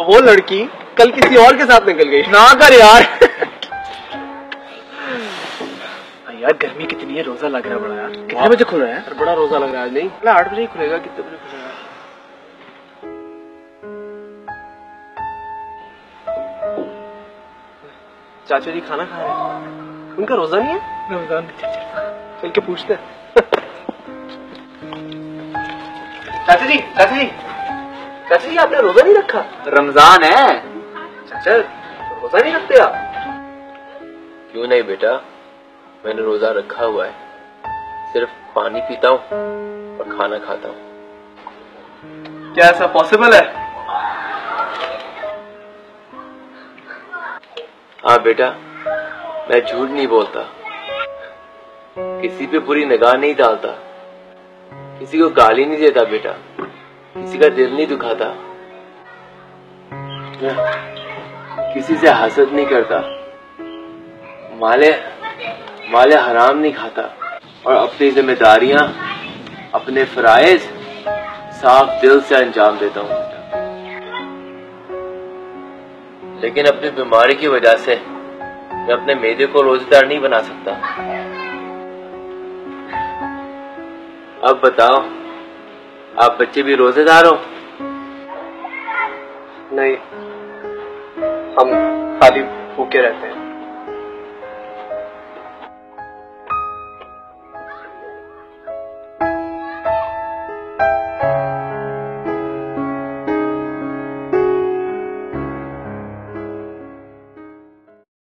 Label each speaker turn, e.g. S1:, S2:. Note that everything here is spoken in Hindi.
S1: तो वो लड़की कल किसी और के साथ निकल गई।
S2: ना कर यार।
S1: यार गर्मी कितनी है रोजा लग रहा है बड़ा यार।
S2: कितने बजे खुल रहा है?
S1: बड़ा रोजा लग रहा है नहीं?
S2: आठ बजे ही खुलेगा कितने बजे खुलेगा?
S1: चाचा जी खाना खा रहे हैं। उनका रोजा नहीं है?
S2: रमज़ान
S1: चल के पूछते हैं। चाचा जी चाचा जी। चाचा जी आपने रोजा नहीं रखा?
S3: रमज़ान है।
S1: चाचा रोजा नहीं रखते आप?
S3: क्यों नहीं बेटा? मैंने रोजा रखा हुआ है। सिर्फ़ पानी पीता हूँ और खाना खाता हूँ।
S1: क्या ऐसा पॉसिबल है?
S3: हाँ बेटा मैं झूठ नहीं बोलता। किसी पे बुरी निगाह नहीं डालता। किसी को गाली नहीं देता बेटा। किसी का दिल नहीं दुखाता। किसी से हसद नहीं करता। माले माले हराम नहीं खाता। और अपनी जिम्मेदारियाँ, अपने फराइज साफ़ दिल से अंजाम देता हूँ। लेकिन अपनी बीमारी की वजह से मैं अपने मेदे को रोजेदार नहीं बना सकता। अब बताओ आप बच्चे भी रोजेदार हो?
S1: नहीं हम खाली भूखे रहते हैं।